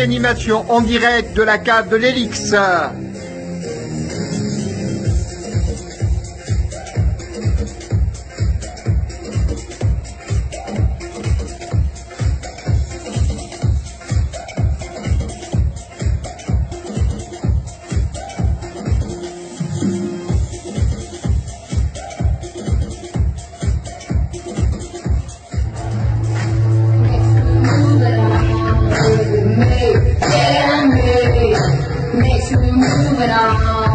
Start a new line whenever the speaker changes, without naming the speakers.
animation en direct de la cave de l'Élix. phenomenal.